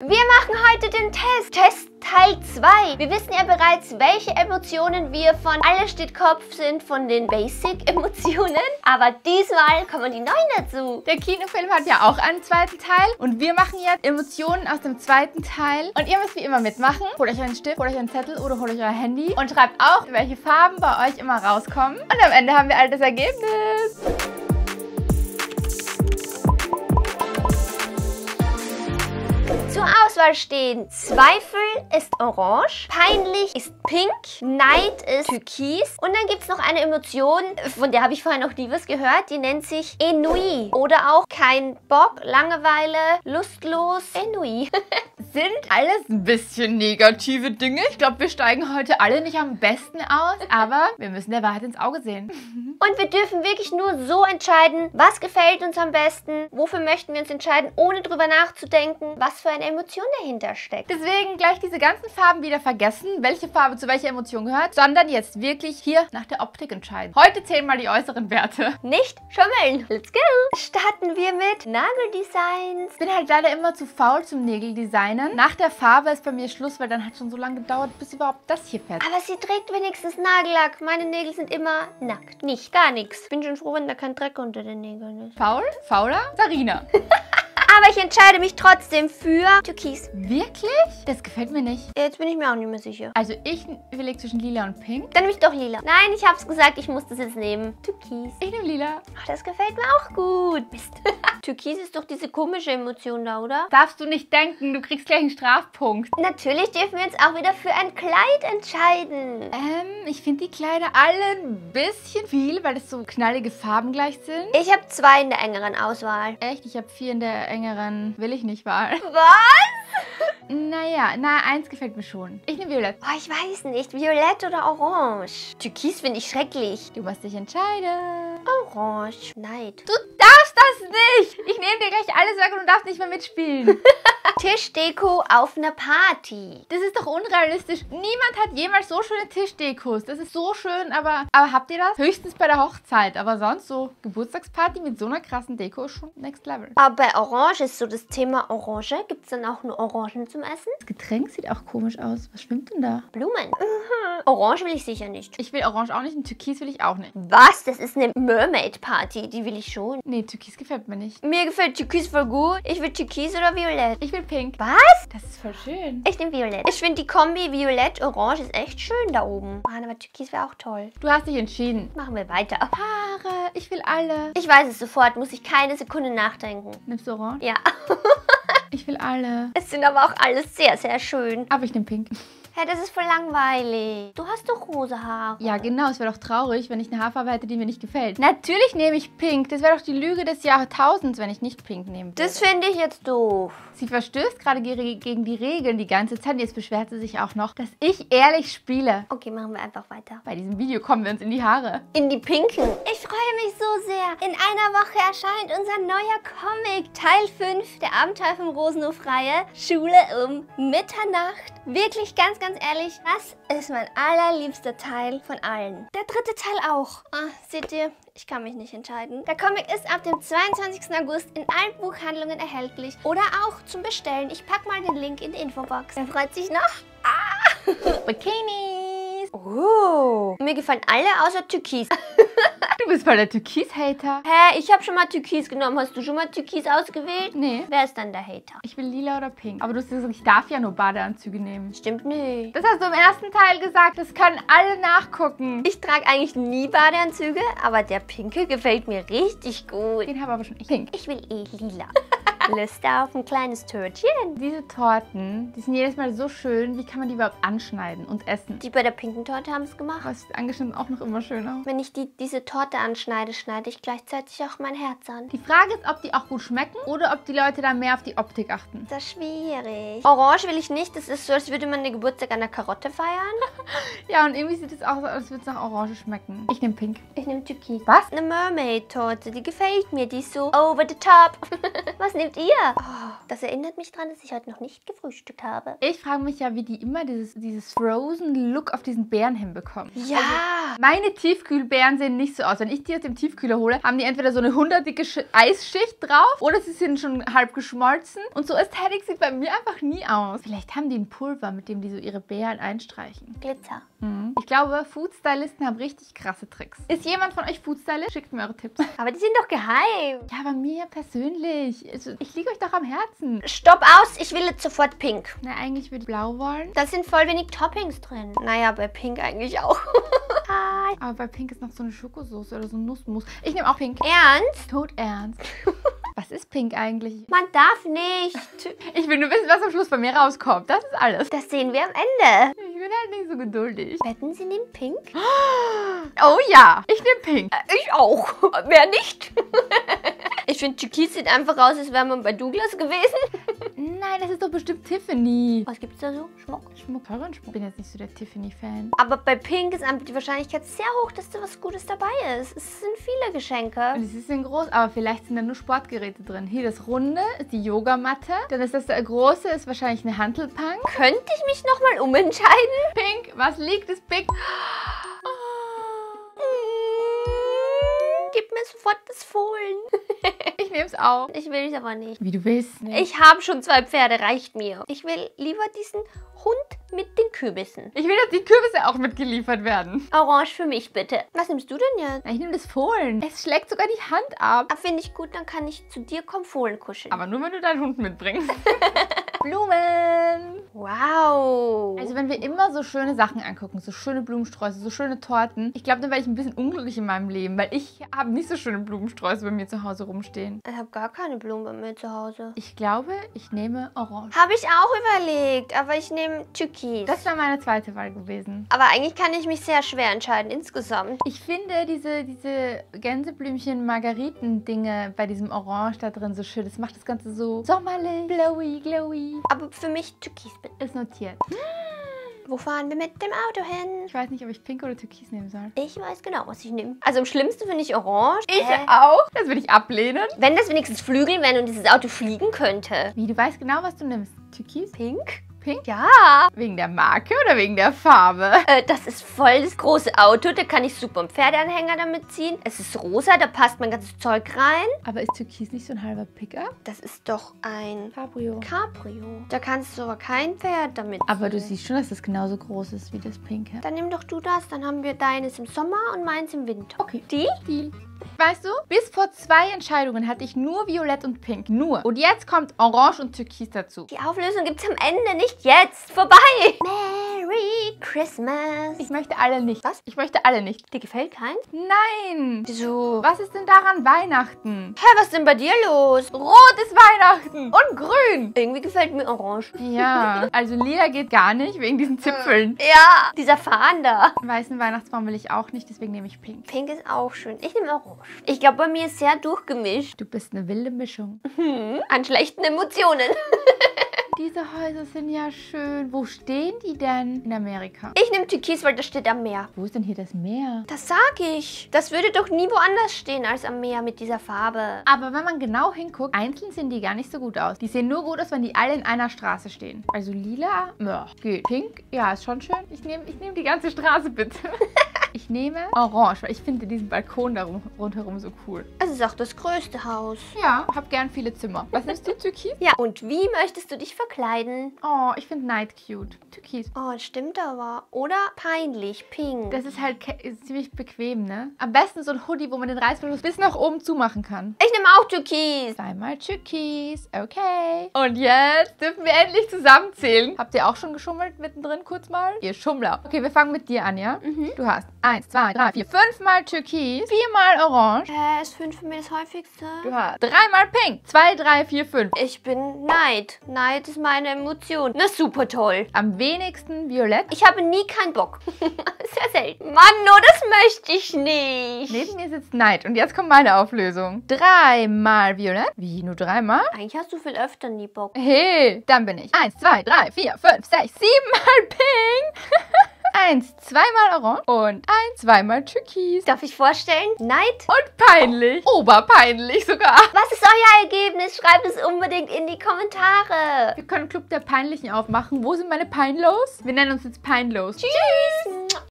Wir machen heute den Test. Test Teil 2. Wir wissen ja bereits, welche Emotionen wir von Alles steht Kopf sind von den Basic-Emotionen. Aber diesmal kommen die neuen dazu. Der Kinofilm hat ja auch einen zweiten Teil. Und wir machen jetzt Emotionen aus dem zweiten Teil. Und ihr müsst wie immer mitmachen. Holt euch einen Stift, holt euch einen Zettel oder holt euch euer Handy. Und schreibt auch, welche Farben bei euch immer rauskommen. Und am Ende haben wir all das Ergebnis. Stehen Zweifel ist orange, peinlich ist pink, Neid ist türkis und dann gibt es noch eine Emotion, von der habe ich vorher noch nie was gehört, die nennt sich Ennui oder auch kein Bock, Langeweile, lustlos, Ennui. Sind alles ein bisschen negative Dinge. Ich glaube, wir steigen heute alle nicht am besten aus, aber wir müssen der Wahrheit ins Auge sehen. Und wir dürfen wirklich nur so entscheiden, was gefällt uns am besten, wofür möchten wir uns entscheiden, ohne drüber nachzudenken, was für eine Emotion dahinter steckt. Deswegen gleich diese ganzen Farben wieder vergessen, welche Farbe zu welcher Emotion gehört, sondern jetzt wirklich hier nach der Optik entscheiden. Heute zählen mal die äußeren Werte. Nicht schummeln. Let's go. Starten wir mit Nageldesigns. Ich bin halt leider immer zu faul zum Nägeldesignen. Nach der Farbe ist bei mir Schluss, weil dann hat schon so lange gedauert, bis überhaupt das hier fertig Aber sie trägt wenigstens Nagellack. Meine Nägel sind immer nackt. Nicht, gar nichts. Bin schon froh, wenn da kein Dreck unter den Nägeln ist. Faul? Fauler? Sarina. Aber ich entscheide mich trotzdem für Türkis. Wirklich? Das gefällt mir nicht. Jetzt bin ich mir auch nicht mehr sicher. Also ich überlege zwischen lila und pink. Dann nehme ich doch lila. Nein, ich hab's gesagt, ich muss das jetzt nehmen. Türkis. Ich nehme lila. Ach, das gefällt mir auch gut. Mist. Türkis ist doch diese komische Emotion da, oder? Darfst du nicht denken, du kriegst gleich einen Strafpunkt. Natürlich dürfen wir uns auch wieder für ein Kleid entscheiden. Ähm, ich finde die Kleider alle ein bisschen viel, weil das so knallige Farben gleich sind. Ich habe zwei in der engeren Auswahl. Echt? Ich habe vier in der engeren will ich nicht Wahl. Was? Naja, na, eins gefällt mir schon. Ich nehme Violett. Oh, ich weiß nicht. Violett oder Orange? Türkis finde ich schrecklich. Du musst dich entscheiden. Orange. Neid. Du darfst das nicht. Ich nehme dir gleich alles weg und du darfst nicht mehr mitspielen. Tischdeko auf einer Party. Das ist doch unrealistisch. Niemand hat jemals so schöne Tischdekos. Das ist so schön, aber, aber habt ihr das? Höchstens bei der Hochzeit. Aber sonst so Geburtstagsparty mit so einer krassen Deko ist schon next level. Aber bei Orange ist so das Thema Orange. Gibt es dann auch nur Orangen zum Essen? Das Getränk sieht auch komisch aus. Was schwimmt denn da? Blumen. Mhm. Orange will ich sicher nicht. Ich will Orange auch nicht und Türkis will ich auch nicht. Was? Das ist eine Mermaid-Party. Die will ich schon. Nee, Türkis gefällt mir nicht. Mir gefällt Türkis voll gut. Ich will Türkis oder Violett. Ich will Pink. Was? Das ist voll schön. Ich nehme Violett. Ich finde die Kombi Violett-Orange ist echt schön da oben. Mann, aber Türkis wäre auch toll. Du hast dich entschieden. Machen wir weiter. Haare. Ich will alle. Ich weiß es sofort. Muss ich keine Sekunde nachdenken. Nimmst du Orange? Ja. Ich will alle. Es sind aber auch alles sehr, sehr schön. Aber ich nehme Pink. Hä, das ist voll langweilig. Du hast doch rosa Haare. Ja, genau. Es wäre doch traurig, wenn ich eine Haarfarbe hätte, die mir nicht gefällt. Natürlich nehme ich Pink. Das wäre doch die Lüge des Jahrtausends, wenn ich nicht Pink würde. Das finde ich jetzt doof. Sie verstößt gerade ge- gegen die Regeln die ganze Zeit. Jetzt beschwert sie sich auch noch, dass ich ehrlich spiele. Okay, machen wir einfach weiter. Bei diesem Video kommen wir uns in die Haare. In die Pinken. Ich freue mich so sehr. In einer Woche erscheint unser neuer Comic. Teil 5 der Abenteuer vom Rosenhof-Reihe. Schule um Mitternacht. Wirklich ganz, ganz ehrlich, das ist mein allerliebster Teil von allen. Der dritte Teil auch. Ah, seht ihr, ich kann mich nicht entscheiden. Der Comic ist ab dem 22. August in allen Buchhandlungen erhältlich oder auch zum Bestellen. Ich packe mal den Link in die Infobox. Wer freut sich noch? Ah! Bikinis. Oh. Mir gefallen alle außer Türkis. Du bist voll der Türkis-Hater. Hä, ich habe schon mal Türkis genommen. Hast du schon mal Türkis ausgewählt? Nee. Wer ist dann der Hater? Ich will lila oder pink. Aber du hast gesagt, ich darf ja nur Badeanzüge nehmen. Stimmt nicht. Das hast du im ersten Teil gesagt. Das können alle nachgucken. Ich trage eigentlich nie Badeanzüge, aber der pinke gefällt mir richtig gut. Den habe aber schon ich. Pink. Ich will eh lila. Lust auf ein kleines Törtchen. Diese Torten, die sind jedes Mal so schön. Wie kann man die überhaupt anschneiden und essen? Die bei der pinken Torte haben es gemacht. Was angeschnitten auch noch immer schön aus. Wenn ich die, diese Torte anschneide, schneide ich gleichzeitig auch mein Herz an. Die Frage ist, ob die auch gut schmecken oder ob die Leute da mehr auf die Optik achten. Das ist schwierig. Orange will ich nicht. Das ist so, als würde man den Geburtstag an der Karotte feiern. Ja, und irgendwie sieht es auch so aus, als würde es nach Orange schmecken. Ich nehme Pink. Ich nehme Türkis. Was? Eine Mermaid-Torte, die gefällt mir. Die ist so over the top. Was nehmt ihr? Oh, das erinnert mich daran, dass ich heute noch nicht gefrühstückt habe. Ich frage mich ja, wie die immer dieses, dieses Frozen-Look auf diesen Bären hinbekommen. Ja. Meine Tiefkühlbeeren sehen nicht so aus. Wenn ich die aus dem Tiefkühler hole, haben die entweder so eine hunderdicke Sch Eisschicht drauf oder sie sind schon halb geschmolzen. Und so ästhetisch sieht bei mir einfach nie aus. Vielleicht haben die ein Pulver, mit dem die so ihre Beeren einstreichen. Glitzer. Mhm. Ich glaube, Foodstylisten haben richtig krasse Tricks. Ist jemand von euch Foodstylist? Schickt mir eure Tipps. Aber die sind doch geheim. Ja, bei mir persönlich. Also, ich liege euch doch am Herzen. Stopp aus, ich will jetzt sofort pink. Na, eigentlich würde ich blau wollen. Da sind voll wenig Toppings drin. Naja, bei pink eigentlich auch. Hi. Aber bei Pink ist noch so eine Schokosauce oder so ein Nussmus. Ich nehme auch Pink. Ernst? Tot ernst. Was ist Pink eigentlich? Man darf nicht. Ich will nur wissen, was am Schluss bei mir rauskommt. Das ist alles. Das sehen wir am Ende. Ich bin halt nicht so geduldig. Wetten Sie nehmen pink? Oh ja, ich nehme Pink. Ich auch. Wer nicht? Ich finde, Türkis sieht einfach aus, als wäre man bei Douglas gewesen. Nein, das ist doch bestimmt Tiffany. Was gibt's da so? Schmuck. Schmuck, teuren Schmuck. Ich bin jetzt nicht so der Tiffany-Fan. Aber bei Pink ist einfach die Wahrscheinlichkeit sehr hoch, dass da was Gutes dabei ist. Es sind viele Geschenke. Und es ist ein groß, aber vielleicht sind da nur Sportgeräte drin. Hier das Runde ist die Yogamatte. Dann ist das der große, ist wahrscheinlich eine Hantelpunk. Könnte ich mich nochmal umentscheiden? Pink, was liegt, ist Pink. Gib mir sofort das Fohlen. Ich nehme es auch. Ich will es aber nicht. Wie du willst. Ne? Ich habe schon zwei Pferde, reicht mir. Ich will lieber diesen Hund mit den Kürbissen. Ich will, dass die Kürbisse auch mitgeliefert werden. Orange für mich bitte. Was nimmst du denn jetzt? Ich nehme das Fohlen. Es schlägt sogar die Hand ab. Ah, finde ich gut, dann kann ich zu dir kommen Fohlen kuscheln. Aber nur, wenn du deinen Hund mitbringst. Blumen. Wow. Also wenn wir immer so schöne Sachen angucken, so schöne Blumensträuße, so schöne Torten, ich glaube, dann werde ich ein bisschen unglücklich in meinem Leben, weil ich habe nicht so schöne Blumensträuße bei mir zu Hause rumstehen. ich habe gar keine Blumen bei mir zu Hause. Ich glaube, ich nehme Orange. Habe ich auch überlegt, aber ich nehme Türkis. Das wäre meine zweite Wahl gewesen. aber eigentlich kann ich mich sehr schwer entscheiden insgesamt. Ich finde diese, diese Gänseblümchen-Margariten-Dinge bei diesem Orange da drin so schön. Das macht das Ganze so sommerlich, glowy, Aber für mich Türkis bitte. Ist notiert. Wo fahren wir mit dem Auto hin? Ich weiß nicht, ob ich Pink oder Türkis nehmen soll. Ich weiß genau, was ich nehme. Also am schlimmsten finde ich Orange. Hä? auch. Das würde ich ablehnen. Wenn das wenigstens Flügel wären und dieses Auto fliegen könnte. Wie, du weißt genau, was du nimmst. Türkis? Pink? Pink? Ja. Wegen der Marke oder wegen der Farbe? Äh, das ist voll das große Auto. Da kann ich super einen Pferdeanhänger damit ziehen. Es ist rosa, da passt mein ganzes Zeug rein. Aber ist Türkis nicht so ein halber Pickup? Das ist doch ein Cabrio. Cabrio. Da kannst du aber kein Pferd damit Aber du ziehen. siehst schon, dass das genauso groß ist wie das Pinke. Dann nimm doch du das. Dann haben wir deines im Sommer und meins im Winter. Okay. Die? Deal. Weißt du, bis vor zwei Entscheidungen hatte ich nur Violett und Pink. Nur. Und jetzt kommt Orange und Türkis dazu. Die Auflösung gibt's am Ende, nicht jetzt. Vorbei. Merry Christmas. Ich möchte alle nicht. Was? Ich möchte alle nicht. Dir gefällt keins? Nein. Wieso? Was ist denn daran Weihnachten? Hä, was ist denn bei dir los? Rot ist Weihnachten und grün. Irgendwie gefällt mir orange. Ja, also lila geht gar nicht wegen diesen Zipfeln. Ja, dieser Fahnen da. Weißen Weihnachtsbaum will ich auch nicht, deswegen nehme ich Pink. Pink ist auch schön. Ich nehme orange. Ich glaube, bei mir ist sehr durchgemischt. Du bist eine wilde Mischung. Hm, an schlechten Emotionen. Diese Häuser sind ja schön. Wo stehen die denn in Amerika? Ich nehme Türkis, weil das steht am Meer. Wo ist denn hier das Meer? Das sag ich. Das würde doch nie woanders stehen als am Meer mit dieser Farbe. Aber wenn man genau hinguckt, einzeln sehen die gar nicht so gut aus. Die sehen nur gut aus, wenn die alle in einer Straße stehen. Also lila, ja, geht. Pink, ja, ist schon schön. Ich nehme ich nehm die ganze Straße bitte. ich nehme orange, weil ich finde diesen Balkon da rum, rundherum so cool. Es ist auch das größte Haus. Ja, hab gern viele Zimmer. Was nimmst du, Türkis? Ja, und wie möchtest du dich verkleiden? Oh, ich finde Night cute. Türkis. Oh, das stimmt aber. Oder peinlich, pink. Das ist halt ist ziemlich bequem, ne? Am besten so ein Hoodie, wo man den Reißverschluss bis nach oben zumachen kann. ich auch Türkis. Zweimal Türkis. Okay. Und jetzt dürfen wir endlich zusammenzählen. Habt ihr auch schon geschummelt mittendrin kurz mal? Ihr Schummler. Okay, wir fangen mit dir an, ja? Du hast eins, zwei, drei, vier, fünfmal Türkis, viermal Orange. Äh, ist fünf für mich das häufigste? Du hast dreimal Pink. Zwei, drei, vier, fünf. Ich bin Neid. Neid ist meine Emotion. Na, super toll. Am wenigsten Violett. Ich habe nie keinen Bock. Sehr selten. Mann, nur das möchte ich nicht. Neben mir sitzt Neid. Und jetzt kommt meine Auflösung. Dreimal Violett. Wie, nur dreimal? Eigentlich hast du viel öfter nie Bock. Hey, dann bin ich. Eins, zwei, drei, vier, fünf, sechs, siebenmal Pink. Eins, zweimal Orange und ein, zweimal Türkis. Darf ich vorstellen? Neid? Und peinlich. Oberpeinlich sogar. Was ist euer Ergebnis? Schreibt es unbedingt in die Kommentare. Wir können Club der Peinlichen aufmachen. Wo sind meine Peinlos? Wir nennen uns jetzt Peinlos. Tschüss.